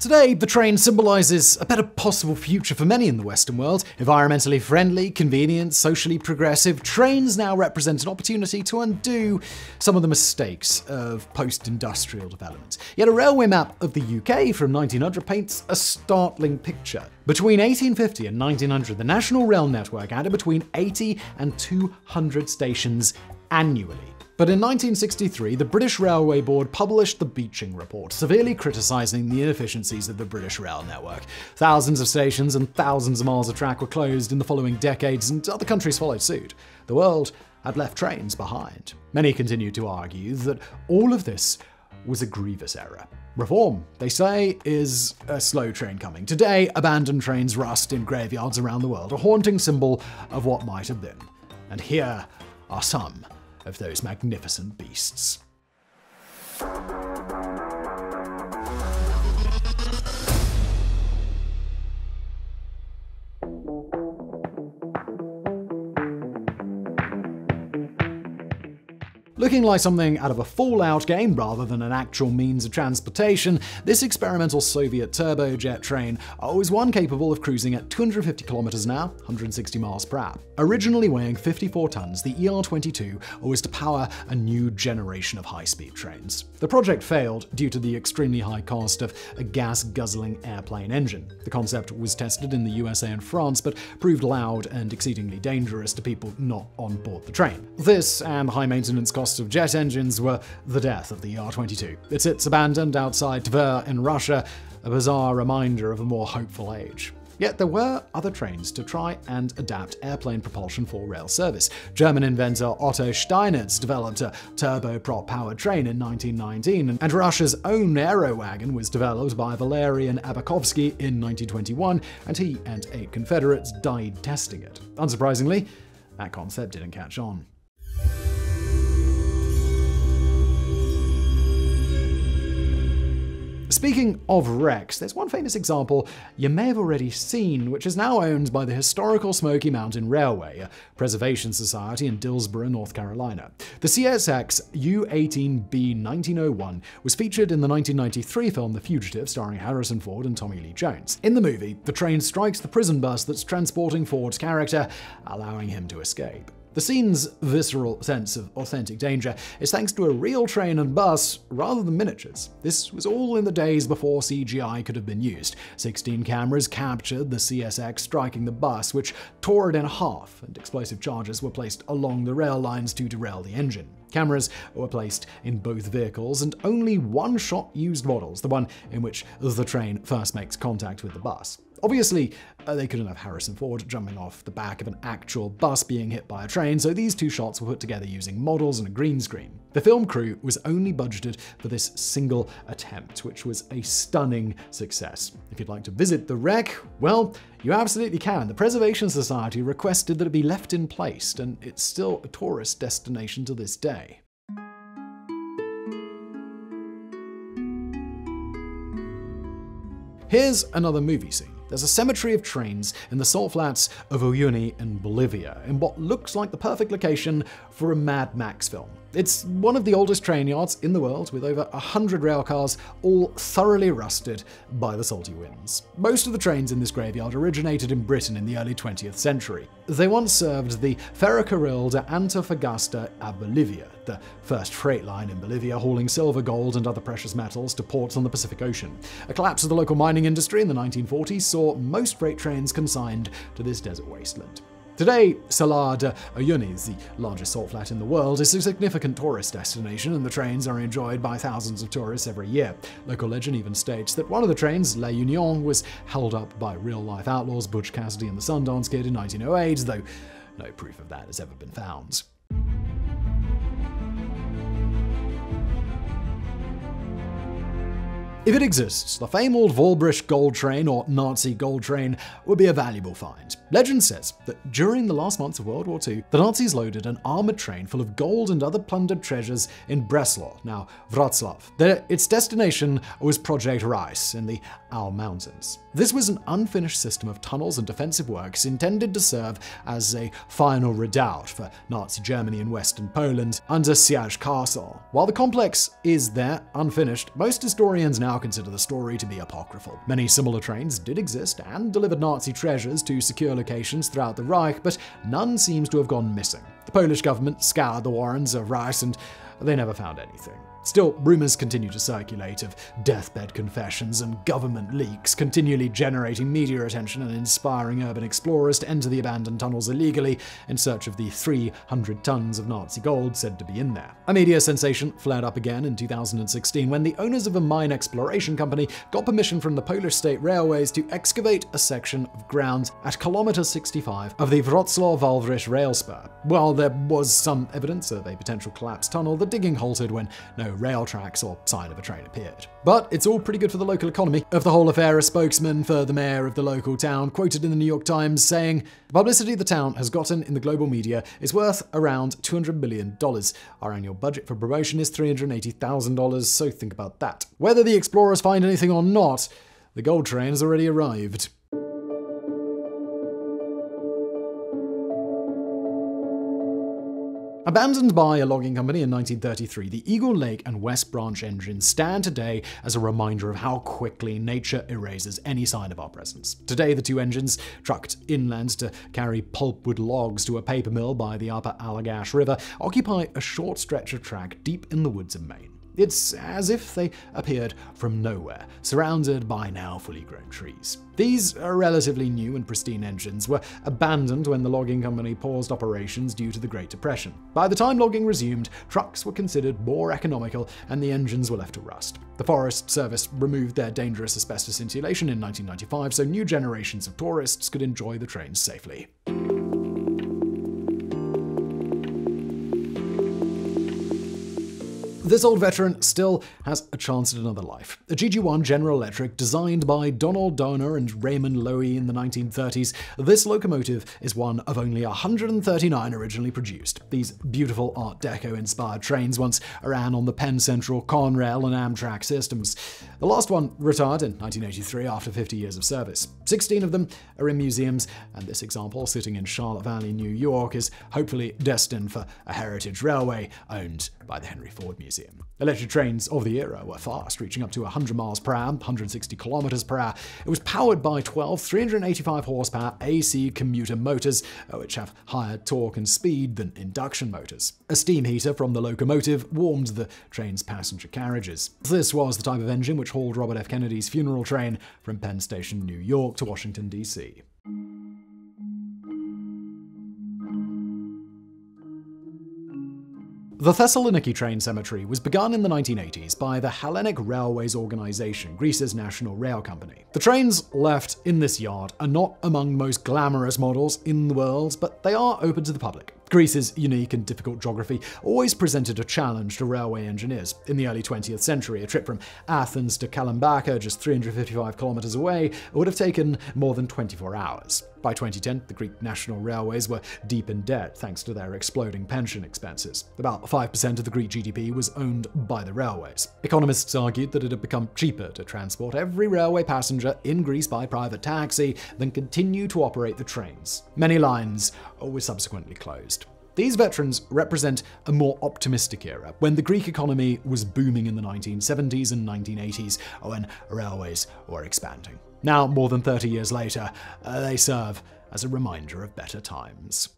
Today, the train symbolizes a better possible future for many in the Western world. Environmentally friendly, convenient, socially progressive, trains now represent an opportunity to undo some of the mistakes of post industrial development. Yet a railway map of the UK from 1900 paints a startling picture. Between 1850 and 1900, the National Rail Network added between 80 and 200 stations annually. But in 1963, the British Railway Board published the Beeching Report, severely criticising the inefficiencies of the British rail network. Thousands of stations and thousands of miles of track were closed in the following decades, and other countries followed suit. The world had left trains behind. Many continued to argue that all of this was a grievous error. Reform, they say, is a slow train coming. Today, abandoned trains rust in graveyards around the world, a haunting symbol of what might have been. And here are some of those magnificent beasts. Looking like something out of a Fallout game rather than an actual means of transportation, this experimental Soviet turbojet train was one capable of cruising at 250 kilometers an hour, 160 miles per hour. Originally weighing 54 tons, the ER-22 was to power a new generation of high-speed trains. The project failed due to the extremely high cost of a gas-guzzling airplane engine. The concept was tested in the USA and France, but proved loud and exceedingly dangerous to people not on board the train. This and high maintenance costs of jet engines were the death of the ER-22. It sits abandoned outside Tver in Russia, a bizarre reminder of a more hopeful age. Yet there were other trains to try and adapt airplane propulsion for rail service. German inventor Otto Steinitz developed a turboprop-powered train in 1919, and Russia's own Aerowagon was developed by Valerian Abakovsky in 1921, and he and eight Confederates died testing it. Unsurprisingly, that concept didn't catch on. Speaking of wrecks, there's one famous example you may have already seen, which is now owned by the Historical Smoky Mountain Railway, a preservation society in Dillsboro, North Carolina. The CSX U-18B 1901 was featured in the 1993 film The Fugitive, starring Harrison Ford and Tommy Lee Jones. In the movie, the train strikes the prison bus that's transporting Ford's character, allowing him to escape. The scene's visceral sense of authentic danger is thanks to a real train and bus rather than miniatures. This was all in the days before CGI could have been used. 16 cameras captured the CSX striking the bus, which tore it in half, and explosive charges were placed along the rail lines to derail the engine. Cameras were placed in both vehicles, and only one shot used models, the one in which the train first makes contact with the bus. Obviously, uh, they couldn't have Harrison Ford jumping off the back of an actual bus being hit by a train, so these two shots were put together using models and a green screen. The film crew was only budgeted for this single attempt, which was a stunning success. If you'd like to visit the wreck, well, you absolutely can. The Preservation Society requested that it be left in place, and it's still a tourist destination to this day. Here's another movie scene. There's a cemetery of trains in the salt flats of Uyuni in Bolivia, in what looks like the perfect location for a Mad Max film. It's one of the oldest train yards in the world, with over 100 railcars, all thoroughly rusted by the salty winds. Most of the trains in this graveyard originated in Britain in the early 20th century. They once served the Ferrocarril de Antofagasta a Bolivia, the first freight line in Bolivia hauling silver, gold, and other precious metals to ports on the Pacific Ocean. A collapse of the local mining industry in the 1940s saw most freight trains consigned to this desert wasteland. Today, Salar de Uyuni, the largest salt flat in the world, is a significant tourist destination and the trains are enjoyed by thousands of tourists every year. Local legend even states that one of the trains, La Union, was held up by real-life outlaws Butch Cassidy and the Sundance Kid in 1908, though no proof of that has ever been found. If it exists, the famed Wałbrzych gold train or Nazi gold train would be a valuable find. Legend says that during the last months of World War II, the Nazis loaded an armored train full of gold and other plundered treasures in Breslau, now Wroclaw. its destination was Project Riese in the Owl Mountains. This was an unfinished system of tunnels and defensive works intended to serve as a final redoubt for Nazi Germany in western Poland under Książ Castle. While the complex is there, unfinished, most historians now now consider the story to be apocryphal. Many similar trains did exist and delivered Nazi treasures to secure locations throughout the Reich, but none seems to have gone missing. The Polish government scoured the warrens of Riese and they never found anything. Still, rumors continue to circulate of deathbed confessions and government leaks, continually generating media attention and inspiring urban explorers to enter the abandoned tunnels illegally in search of the 300 tons of Nazi gold said to be in there. A media sensation flared up again in 2016 when the owners of a mine exploration company got permission from the Polish State Railways to excavate a section of ground at kilometer 65 of the Wrocław-Wałbrzych rail spur. While there was some evidence of a potential collapsed tunnel, the digging halted when no rail tracks or sign of a train appeared. But it's all pretty good for the local economy. Of the whole affair, a spokesman for the mayor of the local town quoted in the New York Times saying, The publicity the town has gotten in the global media is worth around $200 million. Our annual budget for promotion is $380,000, so think about that. Whether the explorers find anything or not, the gold train has already arrived. Abandoned by a logging company in 1933, the Eagle Lake and West Branch engines stand today as a reminder of how quickly nature erases any sign of our presence. Today, the two engines, trucked inland to carry pulpwood logs to a paper mill by the upper Allagash River, occupy a short stretch of track deep in the woods of Maine. It's as if they appeared from nowhere, surrounded by now fully grown trees. These relatively new and pristine engines were abandoned when the logging company paused operations due to the Great Depression. By the time logging resumed, trucks were considered more economical and the engines were left to rust. The Forest Service removed their dangerous asbestos insulation in 1995 so new generations of tourists could enjoy the trains safely. This old veteran still has a chance at another life. A GG1 General Electric designed by Donald Dohner and Raymond Loewy in the 1930s, this locomotive is one of only 139 originally produced. These beautiful Art Deco inspired trains once ran on the Penn Central, Conrail, and Amtrak systems. The last one retired in 1983 after 50 years of service. 16 of them are in museums, and this example, sitting in Charlotte Valley, New York, is hopefully destined for a heritage railway owned by the Henry Ford Museum. Museum. Electric trains of the era were fast, reaching up to 100 miles per hour, 160 kilometers per hour. It was powered by 12 385 horsepower AC commutator motors, uh, which have higher torque and speed than induction motors. A steam heater from the locomotive warmed the train's passenger carriages. This was the type of engine which hauled Robert F. Kennedy's funeral train from Penn Station, New York to Washington, D.C. The Thessaloniki train cemetery was begun in the 1980s by the Hellenic Railways Organization, Greece's national rail company. The trains left in this yard are not among the most glamorous models in the world, but they are open to the public. Greece's unique and difficult geography always presented a challenge to railway engineers. In the early 20th century, a trip from Athens to Kalambaka, just 355 kilometers away, would have taken more than 24 hours. By 2010, the Greek national railways were deep in debt thanks to their exploding pension expenses. About 5% of the Greek GDP was owned by the railways. Economists argued that it had become cheaper to transport every railway passenger in Greece by private taxi than continue to operate the trains. Many lines were subsequently closed. These veterans represent a more optimistic era, when the Greek economy was booming in the 1970s and 1980s, when railways were expanding. Now, more than 30 years later, uh, they serve as a reminder of better times.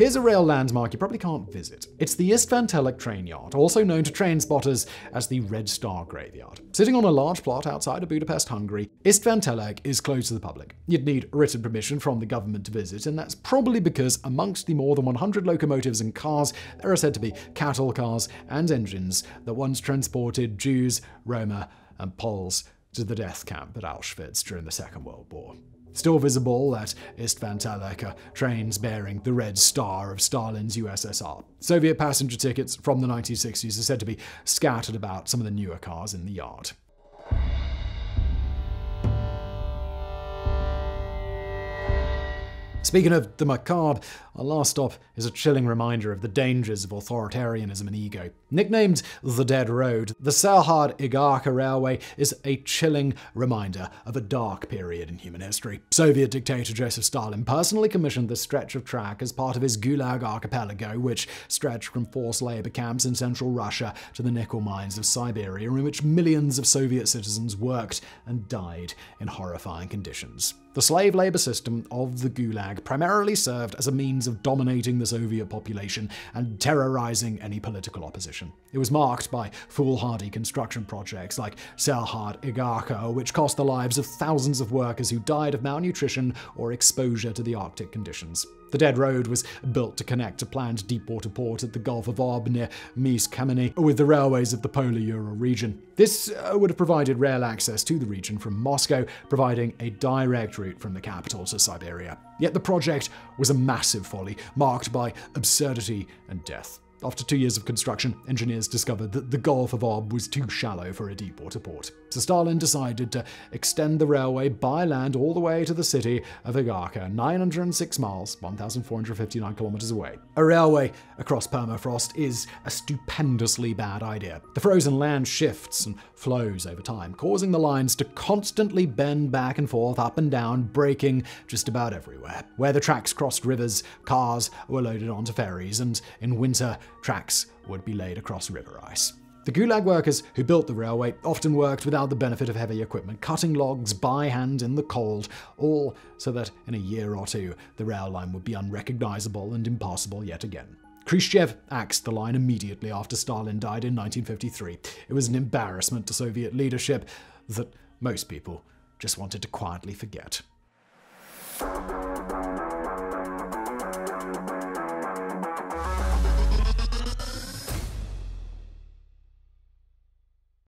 Here's a rail landmark you probably can't visit. It's the István train yard, also known to train spotters as the Red Star Graveyard. Sitting on a large plot outside of Budapest, Hungary, István is closed to the public. You'd need written permission from the government to visit, and that's probably because amongst the more than 100 locomotives and cars, there are said to be cattle cars and engines that once transported Jews, Roma, and Poles to the death camp at Auschwitz during the Second World War. Still visible at István are trains bearing the red star of Stalin's USSR. Soviet passenger tickets from the 1960s are said to be scattered about some of the newer cars in the yard. Speaking of the macabre, our last stop is a chilling reminder of the dangers of authoritarianism and ego. Nicknamed the Dead Road, the Salekhard Igarka Railway is a chilling reminder of a dark period in human history. Soviet dictator Joseph Stalin personally commissioned this stretch of track as part of his Gulag archipelago, which stretched from forced labor camps in central Russia to the nickel mines of Siberia, in which millions of Soviet citizens worked and died in horrifying conditions. The slave labor system of the Gulag primarily served as a means of dominating the Soviet population and terrorizing any political opposition. It was marked by foolhardy construction projects like Salekhard Igarka, which cost the lives of thousands of workers who died of malnutrition or exposure to the Arctic conditions. The Dead Road was built to connect a planned deepwater port at the Gulf of Ob near Mys Kamenny with the railways of the polar Ural region. This uh, would have provided rail access to the region from Moscow, providing a direct route from the capital to Siberia. Yet the project was a massive folly, marked by absurdity and death. After two years of construction, engineers discovered that the Gulf of Ob was too shallow for a deepwater port. So Stalin decided to extend the railway by land all the way to the city of Igarka, 906 miles, 1,459 kilometers away. A railway across permafrost is a stupendously bad idea. The frozen land shifts and flows over time, causing the lines to constantly bend back and forth, up and down, breaking just about everywhere. Where the tracks crossed rivers, cars were loaded onto ferries, and in winter, tracks would be laid across river ice. The Gulag workers who built the railway often worked without the benefit of heavy equipment, cutting logs by hand in the cold, all so that in a year or two the rail line would be unrecognizable and impassable yet again. Khrushchev axed the line immediately after Stalin died in 1953. It was an embarrassment to Soviet leadership that most people just wanted to quietly forget.